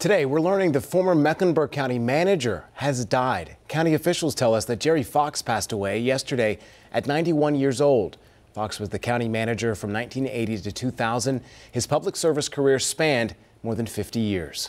Today, we're learning the former Mecklenburg County manager has died. County officials tell us that Jerry Fox passed away yesterday at 91 years old. Fox was the county manager from 1980 to 2000. His public service career spanned more than 50 years.